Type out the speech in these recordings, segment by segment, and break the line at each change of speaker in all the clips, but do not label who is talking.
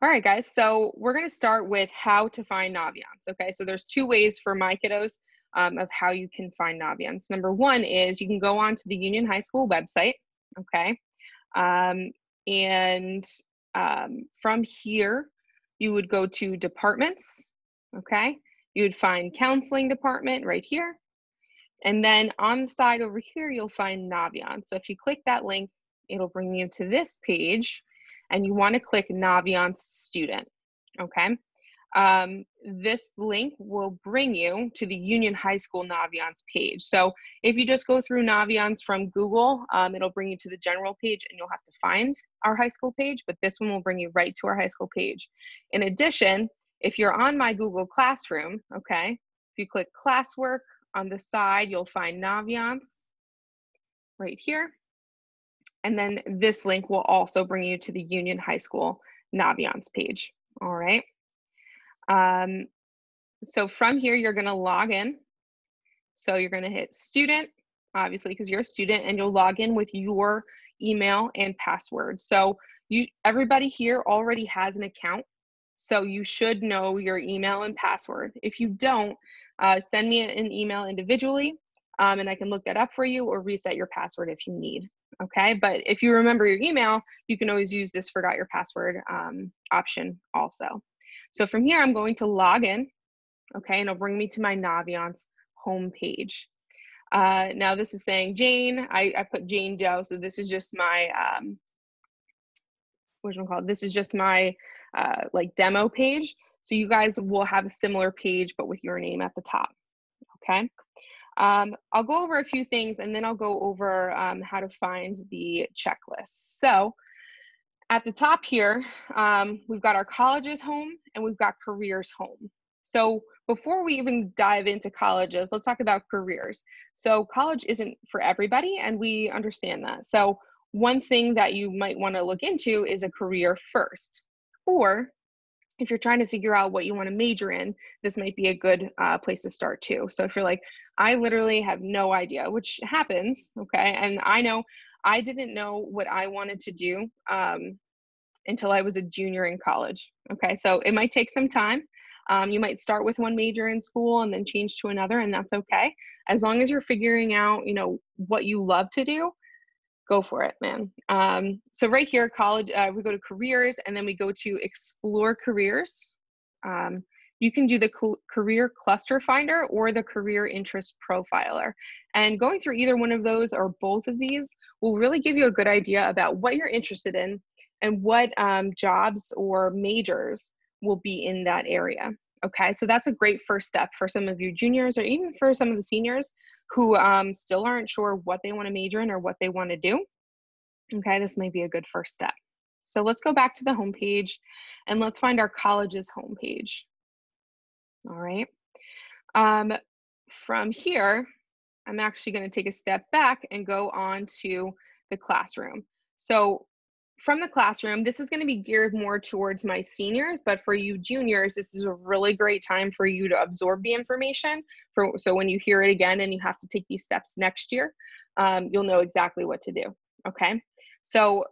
All right, guys. So we're going to start with how to find Naviance. Okay, so there's two ways for my kiddos um, of how you can find Naviance. Number one is you can go on to the Union High School website. Okay, um, and um, from here you would go to departments. Okay, you would find counseling department right here, and then on the side over here you'll find Naviance. So if you click that link, it'll bring you to this page and you want to click Naviance student, okay? Um, this link will bring you to the Union High School Naviance page. So if you just go through Naviance from Google, um, it'll bring you to the general page and you'll have to find our high school page, but this one will bring you right to our high school page. In addition, if you're on my Google Classroom, okay, if you click classwork on the side, you'll find Naviance right here. And then this link will also bring you to the Union High School Naviance page. All right. Um, so from here, you're going to log in. So you're going to hit student, obviously, because you're a student, and you'll log in with your email and password. So you, everybody here already has an account. So you should know your email and password. If you don't, uh, send me an email individually um, and I can look that up for you or reset your password if you need okay? But if you remember your email, you can always use this forgot your password um, option also. So from here, I'm going to log in, okay? And it'll bring me to my Naviance homepage. Uh, now this is saying Jane, I, I put Jane Doe, so this is just my, um, what's it called? This is just my uh, like demo page. So you guys will have a similar page, but with your name at the top, okay? Um, I'll go over a few things and then I'll go over um, how to find the checklist. So at the top here, um, we've got our colleges home and we've got careers home. So before we even dive into colleges, let's talk about careers. So college isn't for everybody and we understand that. So one thing that you might want to look into is a career first. Or if you're trying to figure out what you want to major in, this might be a good uh, place to start too. So if you're like, I literally have no idea, which happens, okay, and I know I didn't know what I wanted to do um, until I was a junior in college. Okay, so it might take some time. Um, you might start with one major in school and then change to another, and that's okay. As long as you're figuring out, you know, what you love to do, go for it, man. Um, so right here, college, uh, we go to careers and then we go to explore careers. Um, you can do the career cluster finder or the career interest profiler. And going through either one of those or both of these will really give you a good idea about what you're interested in and what um, jobs or majors will be in that area. Okay, so that's a great first step for some of you juniors or even for some of the seniors who um, still aren't sure what they want to major in or what they want to do. Okay, this may be a good first step. So let's go back to the homepage and let's find our college's homepage. All right. Um, from here, I'm actually going to take a step back and go on to the classroom. So from the classroom, this is going to be geared more towards my seniors, but for you juniors, this is a really great time for you to absorb the information. For so when you hear it again and you have to take these steps next year, um, you'll know exactly what to do. Okay, so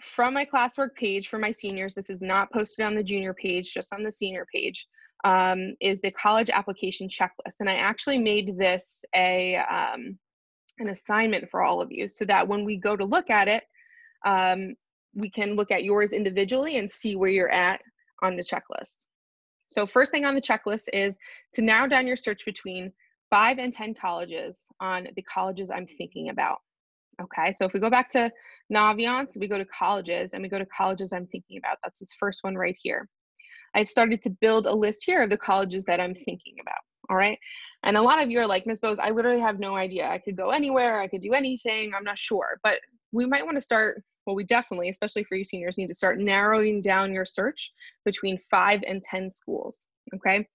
from my classwork page for my seniors, this is not posted on the junior page, just on the senior page. Um, is the college application checklist, and I actually made this a um, an assignment for all of you, so that when we go to look at it, um, we can look at yours individually and see where you're at on the checklist. So first thing on the checklist is to narrow down your search between five and 10 colleges on the colleges I'm thinking about. Okay, so if we go back to Naviance, we go to colleges and we go to colleges I'm thinking about. That's this first one right here. I've started to build a list here of the colleges that I'm thinking about. All right. And a lot of you are like, Ms. Bohse, I literally have no idea. I could go anywhere, I could do anything, I'm not sure. But we might want to start well, we definitely, especially for you seniors, need to start narrowing down your search between five and 10 schools. Okay.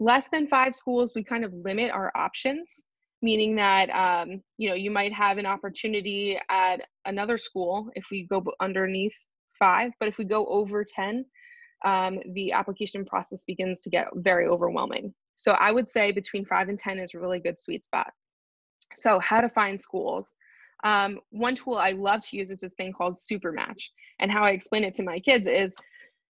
Less than five schools, we kind of limit our options, meaning that, um, you know, you might have an opportunity at another school if we go underneath five, but if we go over 10, um, the application process begins to get very overwhelming. So I would say between five and 10 is a really good sweet spot. So, how to find schools. Um, one tool I love to use is this thing called Supermatch. And how I explain it to my kids is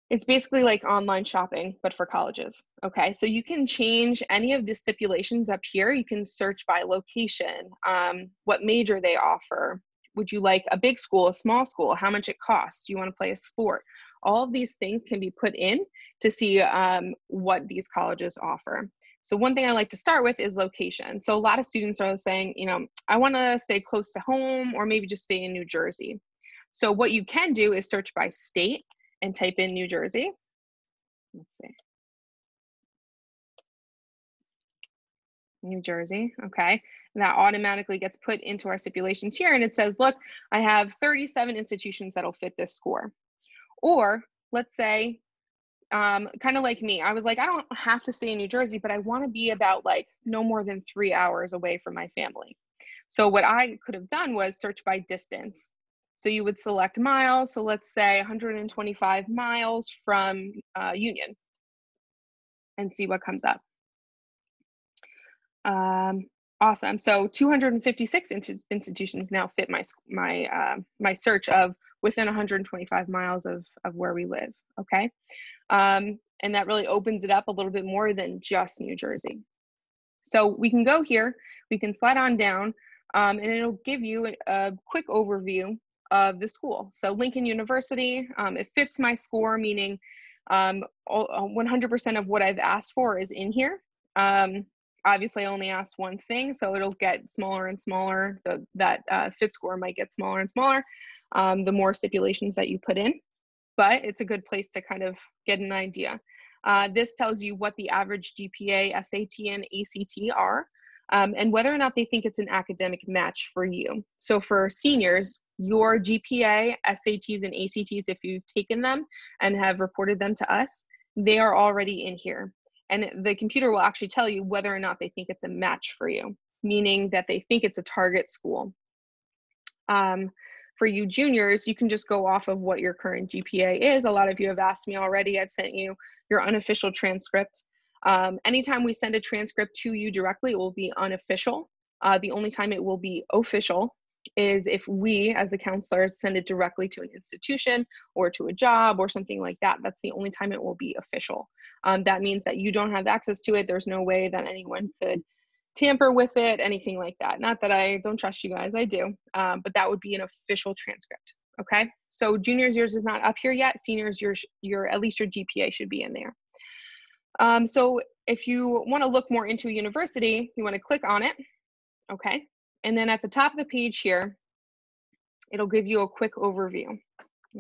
it's basically like online shopping, but for colleges. Okay, so you can change any of the stipulations up here. You can search by location, um, what major they offer. Would you like a big school, a small school? How much it costs? Do you want to play a sport? All of these things can be put in to see um, what these colleges offer. So one thing I like to start with is location. So a lot of students are saying, you know, I want to stay close to home or maybe just stay in New Jersey. So what you can do is search by state and type in New Jersey. Let's see. New Jersey, okay. And that automatically gets put into our stipulations here and it says, look, I have 37 institutions that'll fit this score. Or let's say, um, kind of like me, I was like, I don't have to stay in New Jersey, but I wanna be about like no more than three hours away from my family. So what I could have done was search by distance so you would select miles. So let's say 125 miles from uh, Union and see what comes up. Um, awesome. So 256 institutions now fit my my uh, my search of within 125 miles of of where we live. Okay, um, and that really opens it up a little bit more than just New Jersey. So we can go here. We can slide on down, um, and it'll give you a, a quick overview of the school. So Lincoln University, um, it fits my score, meaning 100% um, of what I've asked for is in here. Um, obviously, I only asked one thing, so it'll get smaller and smaller. The, that uh, fit score might get smaller and smaller um, the more stipulations that you put in, but it's a good place to kind of get an idea. Uh, this tells you what the average GPA, SAT, and ACT are. Um, and whether or not they think it's an academic match for you. So for seniors, your GPA, SATs, and ACTs, if you've taken them and have reported them to us, they are already in here. And the computer will actually tell you whether or not they think it's a match for you, meaning that they think it's a target school. Um, for you juniors, you can just go off of what your current GPA is. A lot of you have asked me already. I've sent you your unofficial transcript. Um, anytime we send a transcript to you directly, it will be unofficial. Uh, the only time it will be official is if we as the counselors send it directly to an institution or to a job or something like that that's the only time it will be official um, that means that you don't have access to it there's no way that anyone could tamper with it anything like that not that i don't trust you guys i do um, but that would be an official transcript okay so juniors yours is not up here yet seniors your your at least your gpa should be in there um, so if you want to look more into a university you want to click on it okay and then at the top of the page here, it'll give you a quick overview.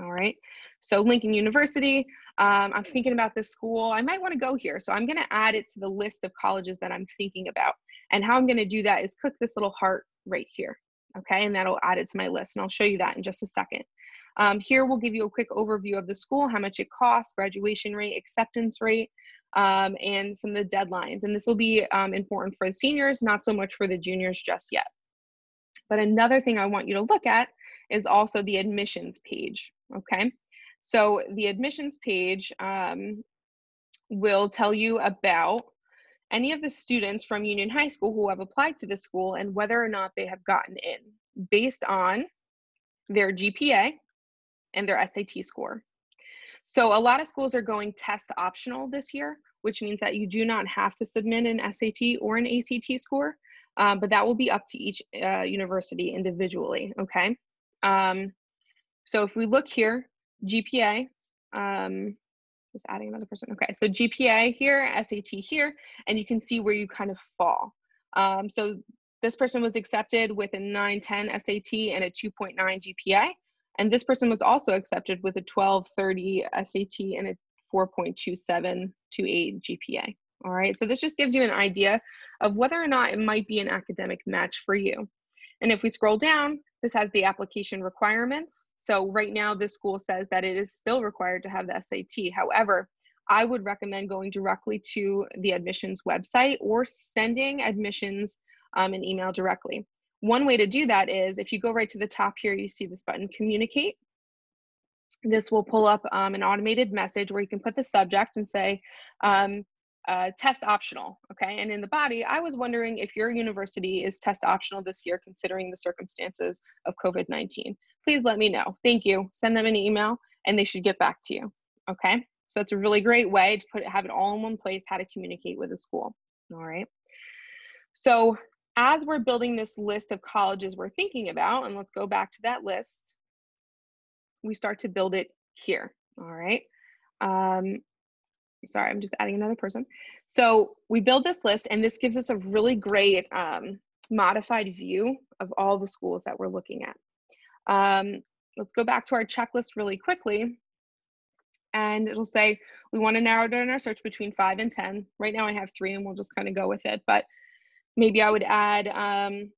All right. So Lincoln University, um, I'm thinking about this school. I might want to go here. So I'm going to add it to the list of colleges that I'm thinking about. And how I'm going to do that is click this little heart right here. Okay. And that'll add it to my list. And I'll show you that in just a second. Um, here we'll give you a quick overview of the school, how much it costs, graduation rate, acceptance rate, um, and some of the deadlines. And this will be um, important for the seniors, not so much for the juniors just yet. But another thing I want you to look at is also the admissions page, okay? So the admissions page um, will tell you about any of the students from Union High School who have applied to the school and whether or not they have gotten in based on their GPA and their SAT score. So a lot of schools are going test optional this year, which means that you do not have to submit an SAT or an ACT score um, but that will be up to each uh, university individually, okay? Um, so if we look here, GPA, um, just adding another person, okay, so GPA here, SAT here, and you can see where you kind of fall. Um, so this person was accepted with a 910 SAT and a 2.9 GPA, and this person was also accepted with a 1230 SAT and a 4.2728 GPA. All right, so this just gives you an idea of whether or not it might be an academic match for you. And if we scroll down, this has the application requirements. So right now this school says that it is still required to have the SAT. However, I would recommend going directly to the admissions website or sending admissions um, an email directly. One way to do that is if you go right to the top here, you see this button, communicate. This will pull up um, an automated message where you can put the subject and say, um, uh, test optional. Okay. And in the body, I was wondering if your university is test optional this year, considering the circumstances of COVID 19. Please let me know. Thank you. Send them an email and they should get back to you. Okay. So it's a really great way to put have it all in one place, how to communicate with a school. All right. So as we're building this list of colleges we're thinking about, and let's go back to that list, we start to build it here. All right. Um, sorry, I'm just adding another person. So we build this list, and this gives us a really great um, modified view of all the schools that we're looking at. Um, let's go back to our checklist really quickly. And it'll say we want to narrow down our search between five and 10. Right now I have three, and we'll just kind of go with it. But maybe I would add, um,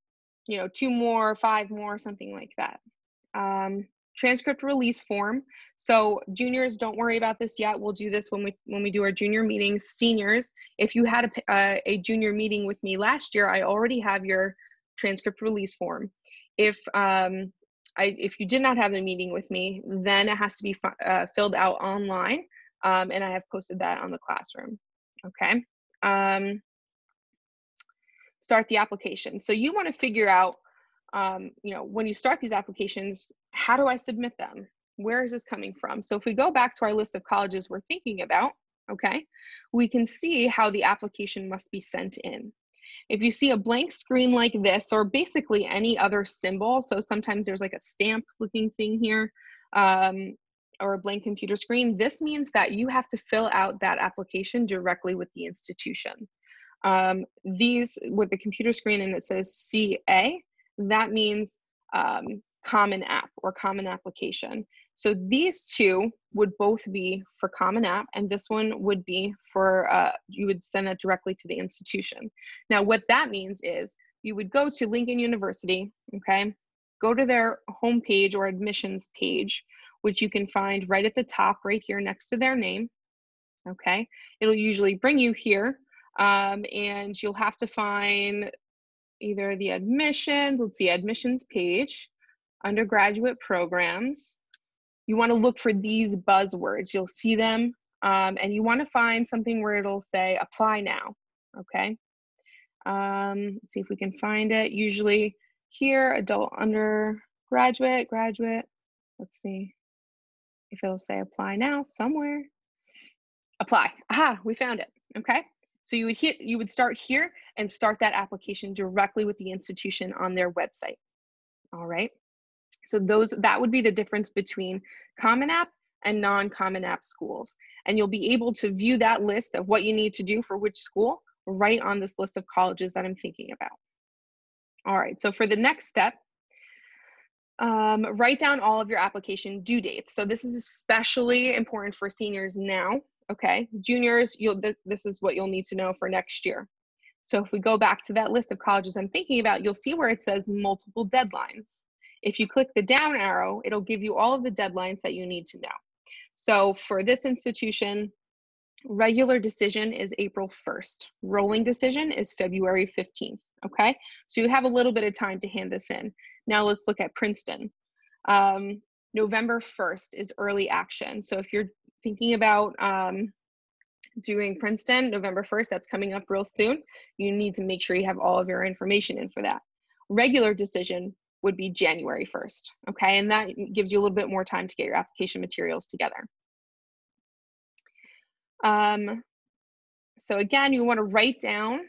you know, two more, five more, something like that. Um, transcript release form. So juniors, don't worry about this yet. We'll do this when we when we do our junior meetings. Seniors, if you had a, uh, a junior meeting with me last year, I already have your transcript release form. If um, I, if you did not have a meeting with me, then it has to be uh, filled out online, um, and I have posted that on the classroom. Okay. Um, start the application. So you want to figure out um, you know, when you start these applications, how do I submit them? Where is this coming from? So if we go back to our list of colleges we're thinking about, okay, we can see how the application must be sent in. If you see a blank screen like this, or basically any other symbol, so sometimes there's like a stamp looking thing here, um, or a blank computer screen, this means that you have to fill out that application directly with the institution. Um, these, with the computer screen and it says CA, that means um, common app or common application. So these two would both be for common app and this one would be for, uh, you would send that directly to the institution. Now what that means is you would go to Lincoln University, okay, go to their homepage or admissions page, which you can find right at the top right here next to their name, okay. It'll usually bring you here um, and you'll have to find either the admissions, let's see, admissions page, undergraduate programs. You want to look for these buzzwords. You'll see them, um, and you want to find something where it'll say apply now. Okay. Um, let's see if we can find it. Usually here, adult undergraduate, graduate. Let's see if it'll say apply now somewhere. Apply. Aha, we found it. Okay. So you would hit, you would start here and start that application directly with the institution on their website. All right. So those that would be the difference between Common App and non-Common App schools. And you'll be able to view that list of what you need to do for which school right on this list of colleges that I'm thinking about. All right, so for the next step, um, write down all of your application due dates. So this is especially important for seniors now okay juniors you'll th- this is what you'll need to know for next year so if we go back to that list of colleges i'm thinking about you'll see where it says multiple deadlines if you click the down arrow it'll give you all of the deadlines that you need to know. So for this institution regular decision is april 1st rolling decision is february 15th okay? So you have a little bit of time to hand this in. Now let's look at princeton. Um, november 1st is early action. So if you're thinking about um, doing Princeton November 1st, that's coming up real soon, you need to make sure you have all of your information in for that. Regular decision would be January 1st, okay? And that gives you a little bit more time to get your application materials together. Um, so again, you wanna write down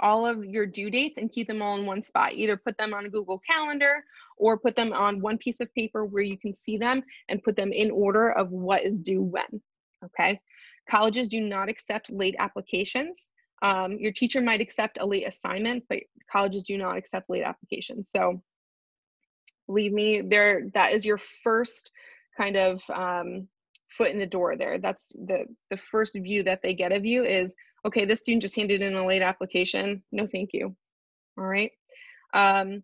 all of your due dates and keep them all in one spot. Either put them on a Google Calendar or put them on one piece of paper where you can see them and put them in order of what is due when. Okay. Colleges do not accept late applications. Um, your teacher might accept a late assignment, but colleges do not accept late applications. So believe me, there that is your first kind of um, foot in the door there. That's the the first view that they get of you is okay, this student just handed in a late application. No, thank you. All right. Um,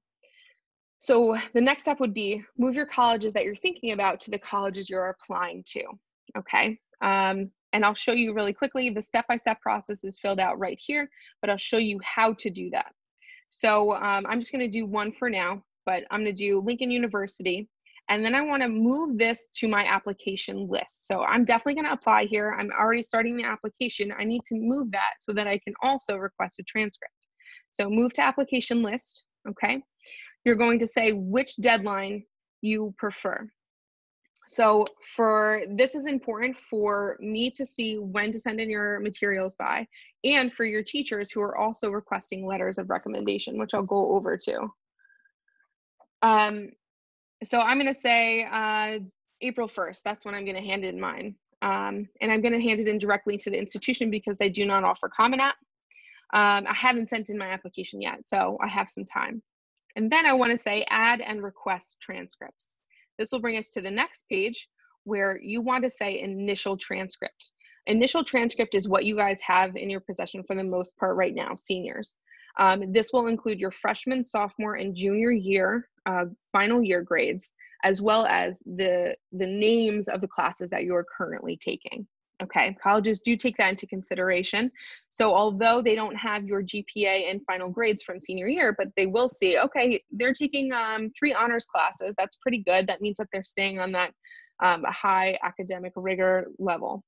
so the next step would be move your colleges that you're thinking about to the colleges you're applying to. Okay. Um, and I'll show you really quickly. The step-by-step -step process is filled out right here, but I'll show you how to do that. So um, I'm just going to do one for now, but I'm going to do Lincoln University. And then I want to move this to my application list. So I'm definitely going to apply here. I'm already starting the application. I need to move that so that I can also request a transcript. So move to application list, okay? You're going to say which deadline you prefer. So for this is important for me to see when to send in your materials by and for your teachers who are also requesting letters of recommendation which i'll go over to um, so i'm going to say uh, april 1st that's when i'm going to hand in mine. Um, and i'm going to hand it in directly to the institution because they do not offer common app. Um, i haven't sent in my application yet so i have some time. And then i want to say add and request transcripts this will bring us to the next page where you want to say initial transcript. Initial transcript is what you guys have in your possession for the most part right now, seniors. Um, this will include your freshman, sophomore, and junior year uh, final year grades, as well as the, the names of the classes that you are currently taking. Okay, colleges do take that into consideration. So although they don't have your GPA and final grades from senior year, but they will see, okay, they're taking um, three honors classes. That's pretty good. That means that they're staying on that um, high academic rigor level.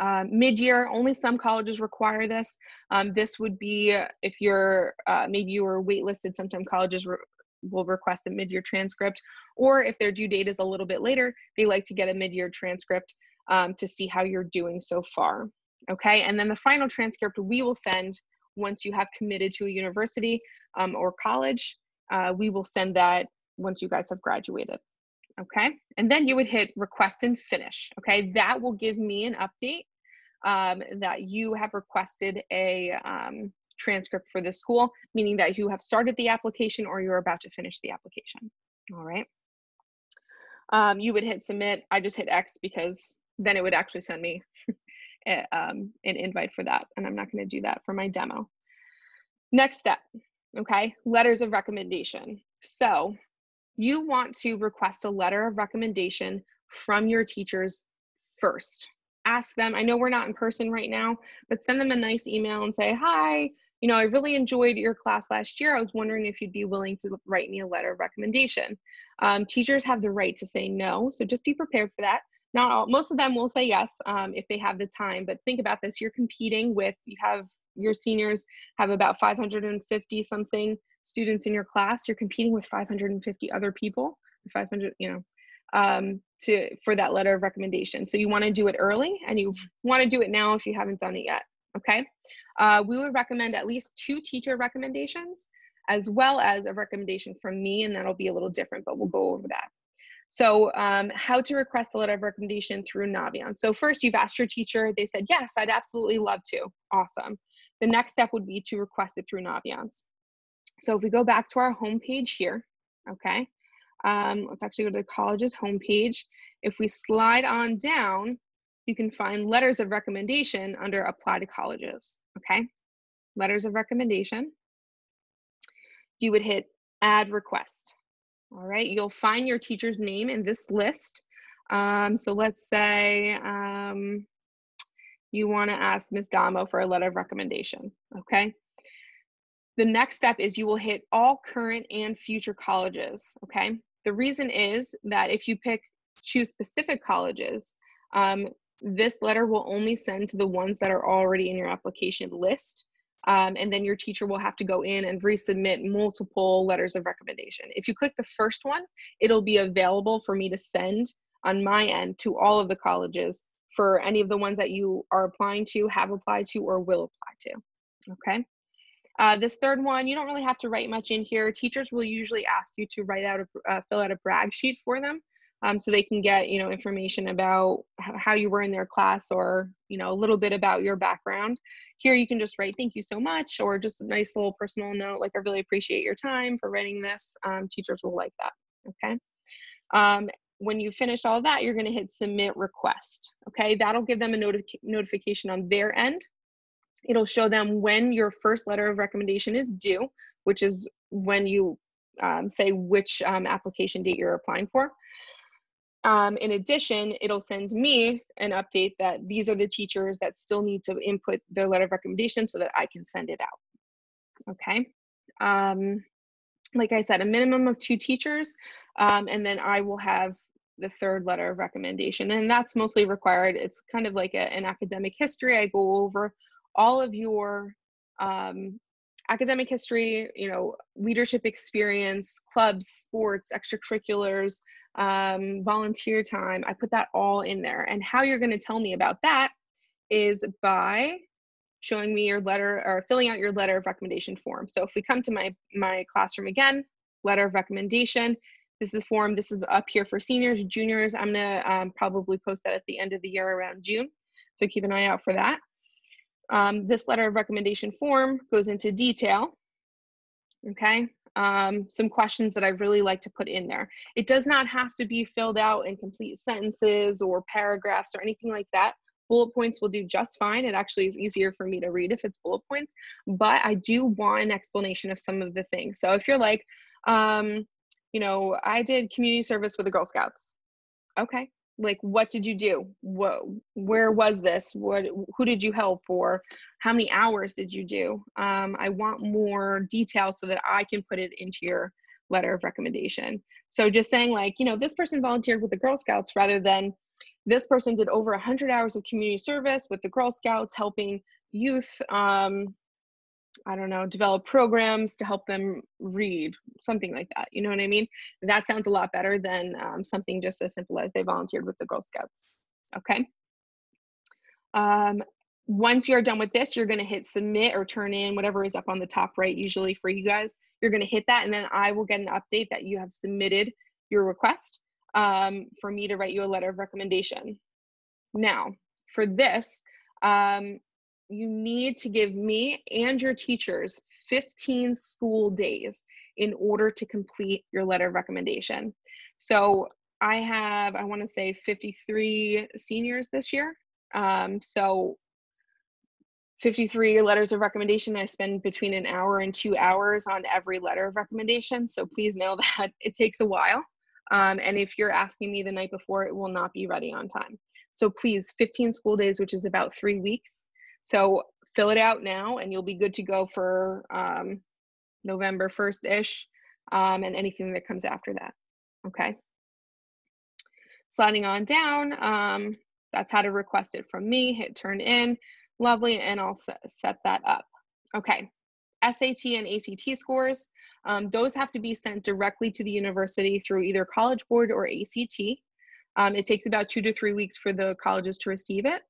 Um, mid-year, only some colleges require this. Um, this would be if you're, uh, maybe you were waitlisted, sometimes colleges re will request a mid-year transcript, or if their due date is a little bit later, they like to get a mid-year transcript um, to see how you're doing so far. Okay, and then the final transcript we will send once you have committed to a university um, or college. Uh, we will send that once you guys have graduated. Okay, and then you would hit request and finish. Okay, that will give me an update um, that you have requested a um, transcript for this school, meaning that you have started the application or you're about to finish the application. All right. Um, you would hit submit. I just hit X because then it would actually send me a, um, an invite for that. And I'm not going to do that for my demo. Next step, okay, letters of recommendation. So you want to request a letter of recommendation from your teachers first. Ask them, I know we're not in person right now, but send them a nice email and say, hi, you know, I really enjoyed your class last year. I was wondering if you'd be willing to write me a letter of recommendation. Um, teachers have the right to say no, so just be prepared for that not all most of them will say yes um, if they have the time but think about this you're competing with you have your seniors have about 550 something students in your class you're competing with 550 other people 500 you know um, to for that letter of recommendation. So you want to do it early and you want to do it now if you haven't done it yet okay? Uh, we would recommend at least two teacher recommendations as well as a recommendation from me and that'll be a little different but we'll go over that so um, how to request a letter of recommendation through Naviance. So first you've asked your teacher, they said, yes, I'd absolutely love to. Awesome. The next step would be to request it through Naviance. So if we go back to our homepage here, okay, um, let's actually go to the college's homepage. If we slide on down, you can find letters of recommendation under apply to colleges, okay? Letters of recommendation. You would hit add request. All right, you'll find your teacher's name in this list. Um, so let's say um, you want to ask Ms. Damo for a letter of recommendation, okay? The next step is you will hit all current and future colleges, okay? The reason is that if you pick choose specific colleges, um, this letter will only send to the ones that are already in your application list um, and then your teacher will have to go in and resubmit multiple letters of recommendation. If you click the first one, it'll be available for me to send on my end to all of the colleges for any of the ones that you are applying to, have applied to, or will apply to. Okay. Uh, this third one, you don't really have to write much in here. Teachers will usually ask you to write out a, uh, fill out a brag sheet for them um, so they can get you know information about how you were in their class or you know a little bit about your background. Here you can just write thank you so much or just a nice little personal note like i really appreciate your time for writing this. Um, teachers will like that okay? Um, when you finish all that you're going to hit submit request okay? That'll give them a noti notification on their end. It'll show them when your first letter of recommendation is due which is when you um, say which um, application date you're applying for um, in addition, it'll send me an update that these are the teachers that still need to input their letter of recommendation so that I can send it out. Okay. Um, like I said, a minimum of two teachers, um, and then I will have the third letter of recommendation, and that's mostly required. It's kind of like a, an academic history. I go over all of your um, academic history, you know, leadership experience, clubs, sports, extracurriculars, um, volunteer time. I put that all in there. And how you're going to tell me about that is by showing me your letter or filling out your letter of recommendation form. So if we come to my, my classroom again, letter of recommendation, this is form, this is up here for seniors, juniors. I'm gonna um, probably post that at the end of the year around June. So keep an eye out for that. Um, this letter of recommendation form goes into detail, okay? Um, some questions that I really like to put in there. It does not have to be filled out in complete sentences or paragraphs or anything like that. Bullet points will do just fine. It actually is easier for me to read if it's bullet points, but I do want an explanation of some of the things. So if you're like, um, you know, I did community service with the Girl Scouts. Okay, like what did you do? What where was this? What who did you help or how many hours did you do? Um, i want more detail so that i can put it into your letter of recommendation. So just saying like you know this person volunteered with the girl scouts rather than this person did over 100 hours of community service with the girl scouts helping youth um, I don't know, develop programs to help them read, something like that. You know what I mean? That sounds a lot better than um, something just as simple as they volunteered with the Girl Scouts. Okay. Um, once you're done with this, you're going to hit submit or turn in whatever is up on the top right, usually for you guys. You're going to hit that, and then I will get an update that you have submitted your request um, for me to write you a letter of recommendation. Now, for this, um, you need to give me and your teachers 15 school days in order to complete your letter of recommendation. So I have, I want to say 53 seniors this year. Um, so 53 letters of recommendation. I spend between an hour and two hours on every letter of recommendation. So please know that it takes a while. Um, and if you're asking me the night before, it will not be ready on time. So please, 15 school days, which is about three weeks. So fill it out now and you'll be good to go for um, November 1st ish um, and anything that comes after that. Okay. Sliding on down, um, that's how to request it from me. Hit turn in. Lovely. And I'll set, that up. Okay. SAT and ACT scores, um, those have to be sent directly to the university through either College Board or ACT. Um, it takes about two to three weeks for the colleges to receive it.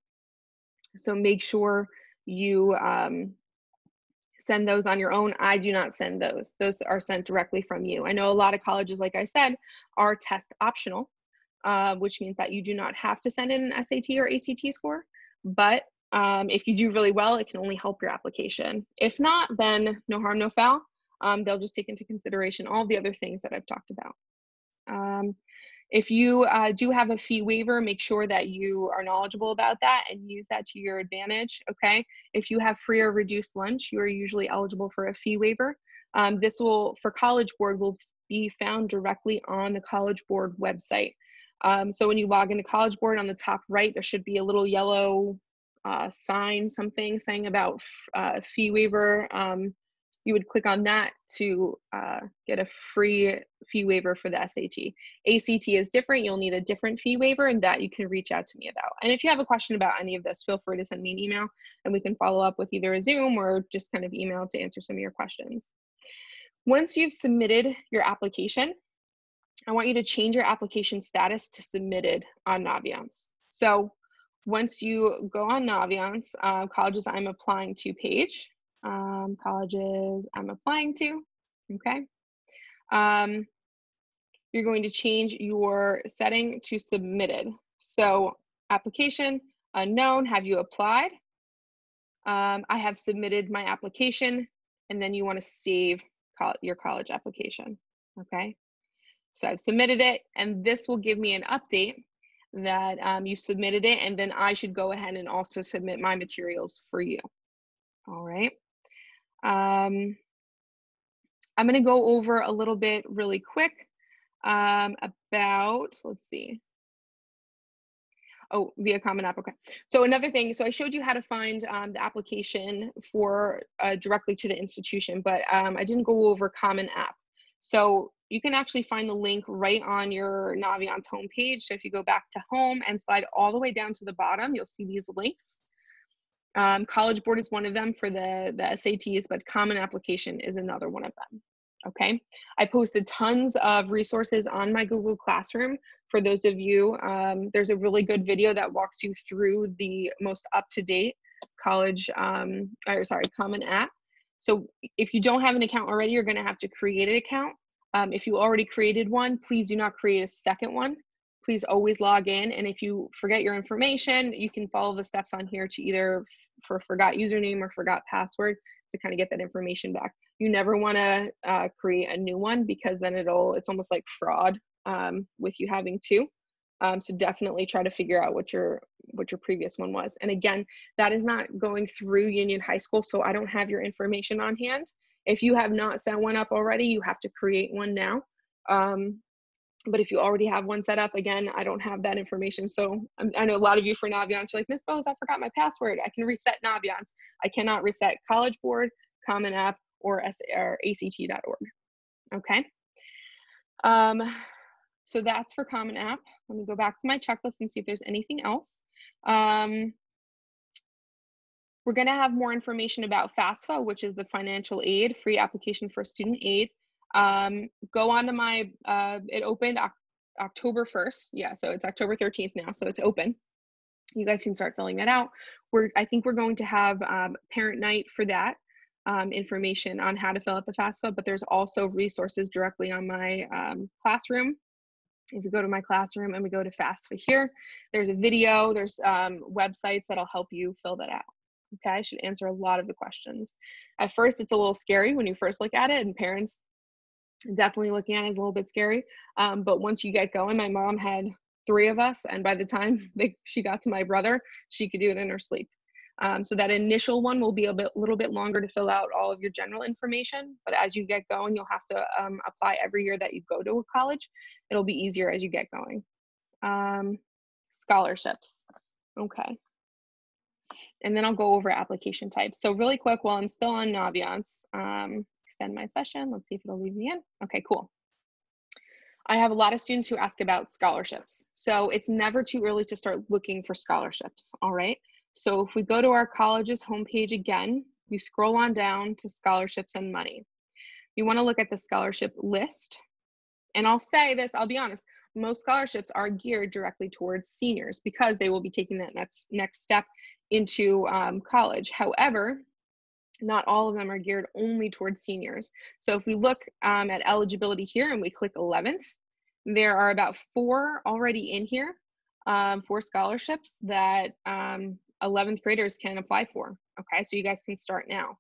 So make sure you um, send those on your own. I do not send those. Those are sent directly from you. I know a lot of colleges, like I said, are test optional, uh, which means that you do not have to send in an SAT or ACT score. But um, if you do really well, it can only help your application. If not, then no harm, no foul. Um, they'll just take into consideration all the other things that I've talked about. Um, if you uh, do have a fee waiver, make sure that you are knowledgeable about that and use that to your advantage, okay? If you have free or reduced lunch, you are usually eligible for a fee waiver. Um, this will, for College Board, will be found directly on the College Board website. Um, so when you log into College Board on the top right, there should be a little yellow uh, sign, something saying about uh, fee waiver. Um, you would click on that to uh, get a free fee waiver for the SAT. ACT is different. You'll need a different fee waiver and that you can reach out to me about. And if you have a question about any of this, feel free to send me an email and we can follow up with either a Zoom or just kind of email to answer some of your questions. Once you've submitted your application, I want you to change your application status to submitted on Naviance. So once you go on Naviance, uh, colleges I'm applying to page, um, colleges I'm applying to, okay? Um, you're going to change your setting to submitted. So application, unknown, have you applied? Um, I have submitted my application and then you wanna save your college application, okay? So I've submitted it and this will give me an update that um, you submitted it and then I should go ahead and also submit my materials for you. All right. Um, I'm going to go over a little bit really quick um, about, let's see. Oh, via Common App, okay. So another thing, so I showed you how to find um, the application for uh, directly to the institution, but um, I didn't go over Common App. So you can actually find the link right on your Naviance homepage. So if you go back to home and slide all the way down to the bottom, you'll see these links. Um, College Board is one of them for the, the SATs, but Common Application is another one of them. Okay, I posted tons of resources on my Google Classroom. For those of you, um, there's a really good video that walks you through the most up-to-date college, um, or sorry, Common App. So if you don't have an account already, you're gonna have to create an account. Um, if you already created one, please do not create a second one. Please always log in. And if you forget your information, you can follow the steps on here to either for forgot username or forgot password to kind of get that information back. You never want to uh, create a new one because then it'll, it's almost like fraud um, with you having two. Um, so definitely try to figure out what your what your previous one was. And again, that is not going through Union High School, so I don't have your information on hand. If you have not set one up already, you have to create one now. Um, but if you already have one set up, again, I don't have that information. So I'm, i know a lot of you for Naviance are like, Miss Bohse, I forgot my password. I can reset Naviance. I cannot reset College Board, Common App, or, S- or ACT.org. Okay. Um, so that's for Common App. Let me go back to my checklist and see if there's anything else. Um, we're going to have more information about FAFSA, which is the financial aid, free application for student aid. Um, go on to my, uh, it opened October 1st. Yeah, so it's October 13th now, so it's open. You guys can start filling that out. We're, I think we're going to have um, parent night for that. Um, information on how to fill out the FAFSA, but there's also resources directly on my um, classroom if you go to my classroom and we go to FAFSA here, there's a video, there's um, websites that'll help you fill that out. Okay, I should answer a lot of the questions. At first, it's a little scary when you first look at it, and parents definitely looking at it is a little bit scary. Um, but once you get going, my mom had three of us, and by the time they, she got to my brother, she could do it in her sleep. Um, so that initial one will be a bit, little bit longer to fill out all of your general information. But as you get going, you'll have to um, apply every year that you go to a college. It'll be easier as you get going. Um, scholarships. Okay. And then I'll go over application types. So really quick, while I'm still on Naviance, um, extend my session. Let's see if it'll leave me in. Okay, cool. I have a lot of students who ask about scholarships. So it's never too early to start looking for scholarships, all right? So if we go to our college's homepage again, we scroll on down to scholarships and money. You wanna look at the scholarship list. And I'll say this, I'll be honest, most scholarships are geared directly towards seniors because they will be taking that next, next step into um, college. However, not all of them are geared only towards seniors. So if we look um, at eligibility here and we click 11th, there are about four already in here, um, four scholarships that um, 11th graders can apply for. Okay, so you guys can start now.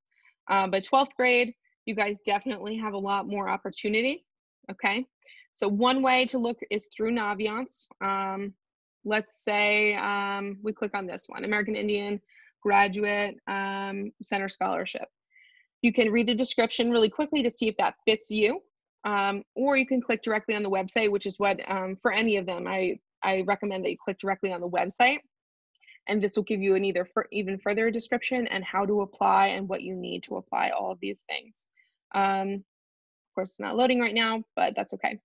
Uh, but 12th grade, you guys definitely have a lot more opportunity. Okay, so one way to look is through Naviance. Um, let's say um, we click on this one, American Indian Graduate um, Center Scholarship. You can read the description really quickly to see if that fits you. Um, or you can click directly on the website, which is what, um, for any of them, I, I recommend that you click directly on the website and this will give you an either for even further description and how to apply and what you need to apply all of these things. Um, of course, it's not loading right now, but that's okay.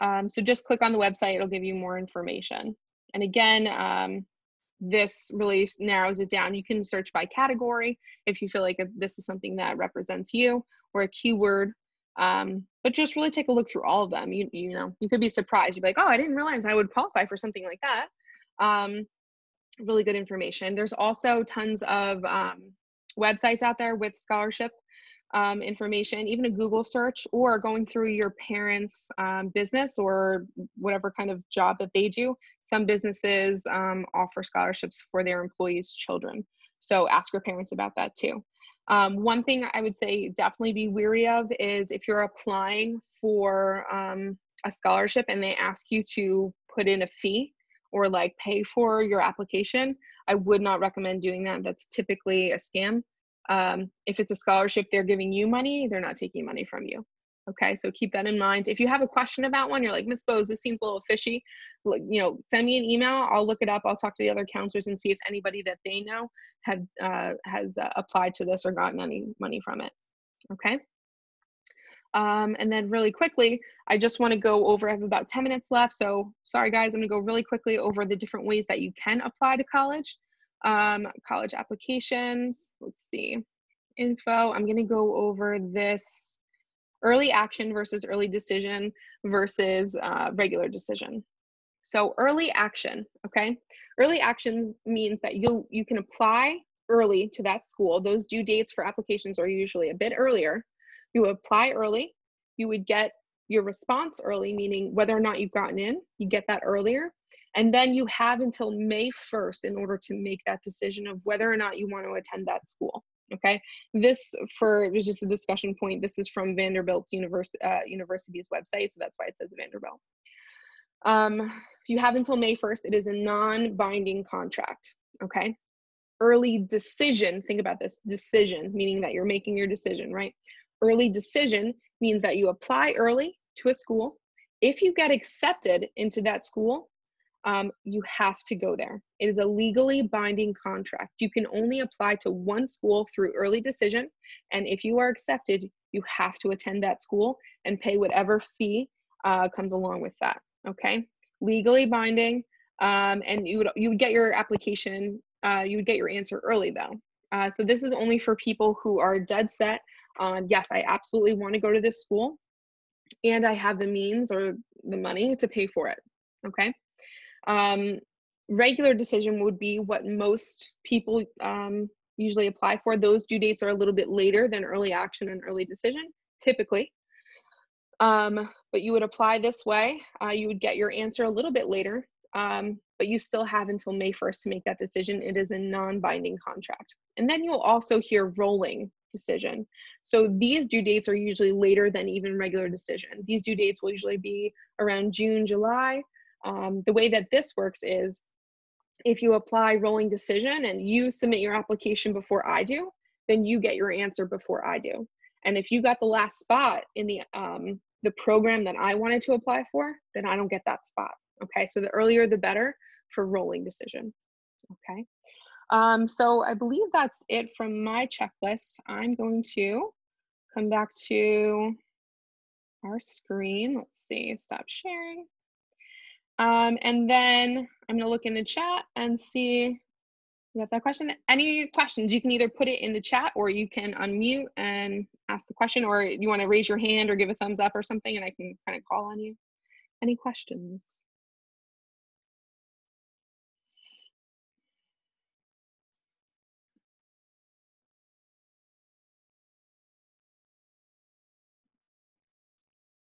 Um, so just click on the website, it'll give you more information. And again, um, this really narrows it down. You can search by category if you feel like this is something that represents you or a keyword. Um, but just really take a look through all of them. You, you know, you could be surprised. You'd be like, oh, I didn't realize I would qualify for something like that. Um, really good information. There's also tons of um, websites out there with scholarship um, information, even a Google search, or going through your parents' um, business or whatever kind of job that they do. Some businesses um, offer scholarships for their employees' children. So ask your parents about that too. Um, one thing I would say definitely be weary of is if you're applying for um, a scholarship and they ask you to put in a fee or like pay for your application, I would not recommend doing that. That's typically a scam. Um, if it's a scholarship, they're giving you money, they're not taking money from you. Okay, so keep that in mind. If you have a question about one, you're like, Miss Bohse, this seems a little fishy. You know, send me an email. I'll look it up. I'll talk to the other counselors and see if anybody that they know have uh, has uh, applied to this or gotten any money from it. Okay. Um, and then really quickly, I just want to go over, I have about 10 minutes left. So sorry guys, I'm gonna go really quickly over the different ways that you can apply to college. Um, college applications, let's see, info. I'm gonna go over this early action versus early decision versus uh, regular decision. So early action, okay? Early actions means that you you can apply early to that school. Those due dates for applications are usually a bit earlier. You apply early, you would get your response early, meaning whether or not you've gotten in, you get that earlier. And then you have until May 1st in order to make that decision of whether or not you want to attend that school. Okay, this for it was just a discussion point. This is from Vanderbilt's univers- uh, university's website, so that's why it says Vanderbilt. Um, you have until May 1st. It is a non-binding contract. Okay, early decision. Think about this decision, meaning that you're making your decision, right? Early decision means that you apply early to a school. If you get accepted into that school, um, you have to go there. It is a legally binding contract. You can only apply to one school through early decision. And if you are accepted, you have to attend that school and pay whatever fee uh, comes along with that. Okay, legally binding. Um, and you would you would get your application. Uh, you would get your answer early though. Uh, so this is only for people who are dead set on yes, I absolutely want to go to this school, and I have the means or the money to pay for it. Okay. Um, regular decision would be what most people um, usually apply for. Those due dates are a little bit later than early action and early decision, typically. Um, but you would apply this way. Uh, you would get your answer a little bit later, um, but you still have until May 1st to make that decision. It is a non-binding contract. And then you'll also hear rolling decision. So these due dates are usually later than even regular decision. These due dates will usually be around June, July, um, the way that this works is if you apply rolling decision and you submit your application before I do, then you get your answer before I do. And if you got the last spot in the um, the program that I wanted to apply for, then I don't get that spot. Okay, so the earlier the better for rolling decision. Okay, um, so I believe that's it from my checklist. I'm going to come back to our screen. Let's see, stop sharing. Um, and then I'm gonna look in the chat and see you have that question. Any questions, you can either put it in the chat or you can unmute and ask the question or you wanna raise your hand or give a thumbs up or something and I can kind of call on you. Any questions?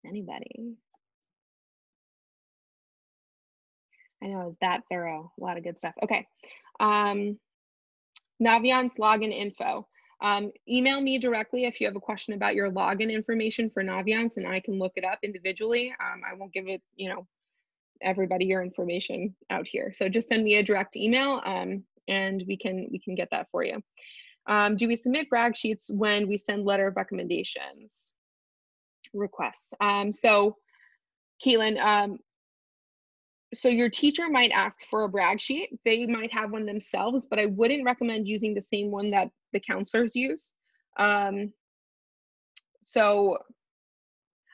Anybody? I know it was that thorough. A lot of good stuff. Okay. Um, Naviance login info. Um, email me directly if you have a question about your login information for Naviance and I can look it up individually. Um, I won't give it, you know, everybody your information out here. So just send me a direct email um, and we can we can get that for you. Um, do we submit brag sheets when we send letter of recommendations requests? Um, so Keelan, um, so your teacher might ask for a brag sheet. They might have one themselves, but I wouldn't recommend using the same one that the counselors use. Um, so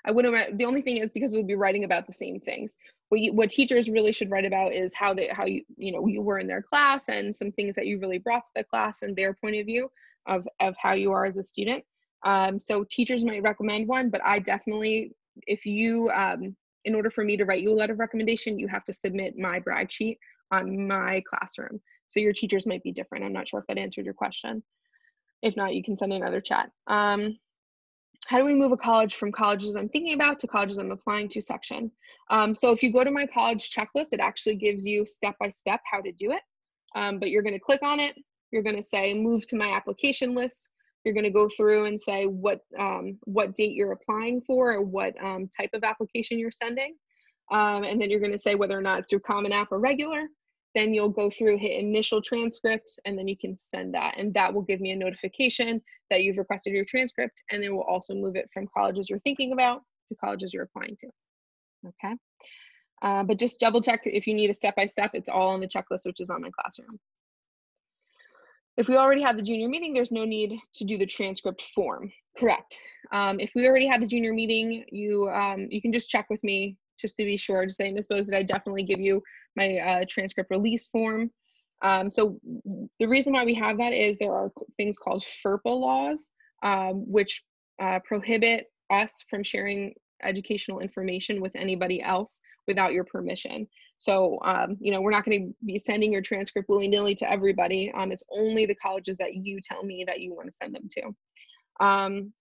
I wouldn't. The only thing is because we'll be writing about the same things. What you, what teachers really should write about is how they how you you know you were in their class and some things that you really brought to the class and their point of view of of how you are as a student. Um, so teachers might recommend one, but I definitely if you um, in order for me to write you a letter of recommendation, you have to submit my brag sheet on my classroom. So your teachers might be different. I'm not sure if that answered your question. If not, you can send another chat. Um, how do we move a college from colleges I'm thinking about to colleges I'm applying to section? Um, so if you go to my college checklist, it actually gives you step by step how to do it. Um, but you're going to click on it. You're going to say move to my application list you're going to go through and say what um, what date you're applying for or what um, type of application you're sending. Um, and then you're going to say whether or not it's through Common App or regular. Then you'll go through, hit initial transcript, and then you can send that. And that will give me a notification that you've requested your transcript. And then we'll also move it from colleges you're thinking about to colleges you're applying to. Okay. Uh, but just double check if you need a step by step, it's all on the checklist, which is on my classroom. If we already have the junior meeting, there's no need to do the transcript form. Correct. Um, if we already had the junior meeting, you um, you can just check with me just to be sure to say, Ms. Bohse, did I definitely give you my uh, transcript release form? Um, so the reason why we have that is there are things called FERPA laws, um, which uh, prohibit us from sharing educational information with anybody else without your permission. So, um, you know, we're not going to be sending your transcript willy nilly to everybody. Um, it's only the colleges that you tell me that you want to send them to. Um,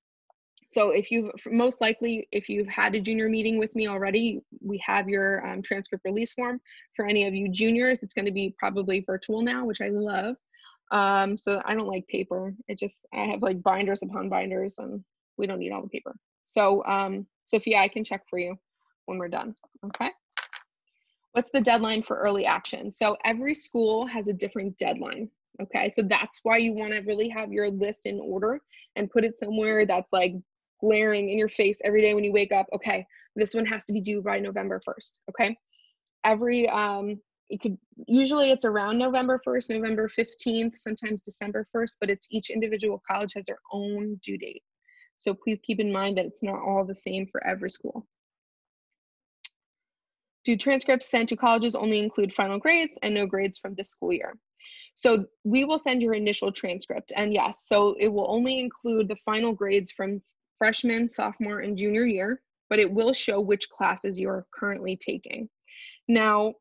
so if you've most likely if you've had a junior meeting with me already we have your um, transcript release form. For any of you juniors it's going to be probably virtual now which i love. Um, so i don't like paper. It just i have like binders upon binders and we don't need all the paper. So um, sophia i can check for you when we're done okay What's the deadline for early action? So every school has a different deadline. Okay, so that's why you want to really have your list in order and put it somewhere that's like glaring in your face every day when you wake up. Okay, this one has to be due by November 1st. Okay, every um, it could usually it's around November 1st, November 15th, sometimes December 1st, but it's each individual college has their own due date. So please keep in mind that it's not all the same for every school. Do transcripts sent to colleges only include final grades and no grades from this school year? So we will send your initial transcript. And yes, so it will only include the final grades from freshman, sophomore, and junior year, but it will show which classes you're currently taking. Now,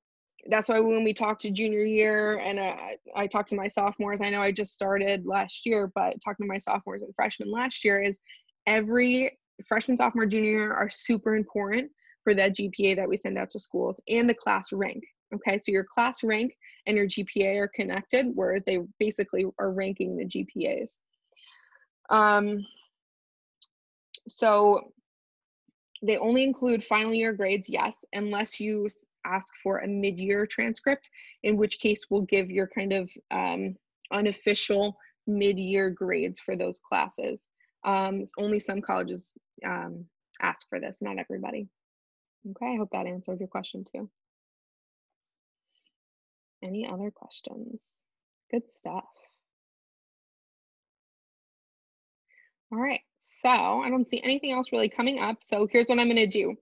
that's why when we talk to junior year and uh, I talk to my sophomores, I know I just started last year, but talking to my sophomores and freshmen last year is every freshman, sophomore, junior year are super important for that GPA that we send out to schools and the class rank. Okay, so your class rank and your GPA are connected where they basically are ranking the GPAs. Um, so they only include final year grades, yes, unless you ask for a mid-year transcript, in which case we'll give your kind of um, unofficial mid-year grades for those classes. Um, only some colleges um, ask for this, not everybody. Okay, I hope that answered your question too. Any other questions? Good stuff. All right, so I don't see anything else really coming up. So here's what I'm gonna do.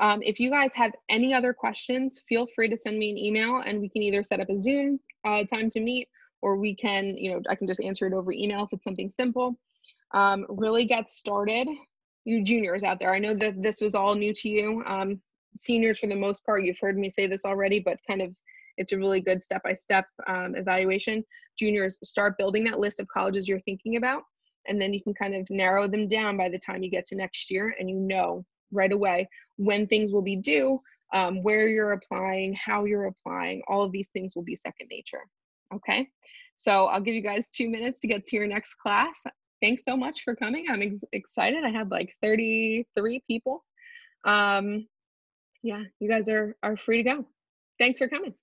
Um, if you guys have any other questions, feel free to send me an email and we can either set up a Zoom uh, time to meet or we can, you know, I can just answer it over email if it's something simple. Um, really get started you juniors out there, I know that this was all new to you. Um, seniors, for the most part, you've heard me say this already, but kind of it's a really good step by step evaluation. Juniors, start building that list of colleges you're thinking about, and then you can kind of narrow them down by the time you get to next year, and you know right away when things will be due, um, where you're applying, how you're applying. All of these things will be second nature. Okay. So I'll give you guys two minutes to get to your next class thanks so much for coming. I'm ex- excited. I had like 33 people. Um, yeah, you guys are are free to go. Thanks for coming.